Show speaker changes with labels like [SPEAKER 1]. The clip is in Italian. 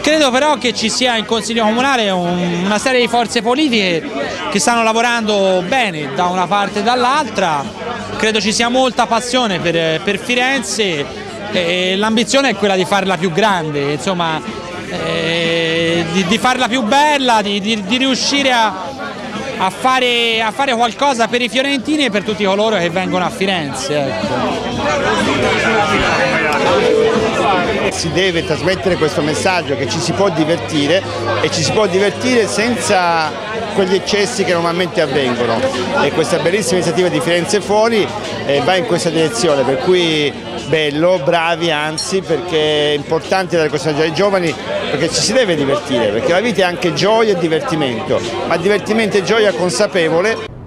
[SPEAKER 1] Credo però che ci sia in Consiglio Comunale un, una serie di forze politiche che stanno lavorando bene da una parte e dall'altra, credo ci sia molta passione per, per Firenze e l'ambizione è quella di farla più grande, insomma, eh, di, di, farla più bella, di, di, di riuscire a, a, fare, a, fare, qualcosa per i fiorentini e per tutti coloro che vengono a Firenze. Ecco
[SPEAKER 2] si deve trasmettere questo messaggio che ci si può divertire e ci si può divertire senza quegli eccessi che normalmente avvengono. E questa bellissima iniziativa di Firenze Fuori eh, va in questa direzione per cui bello, bravi anzi perché è importante dare questo messaggio ai giovani perché ci si deve divertire perché la vita è anche gioia e divertimento ma divertimento e gioia consapevole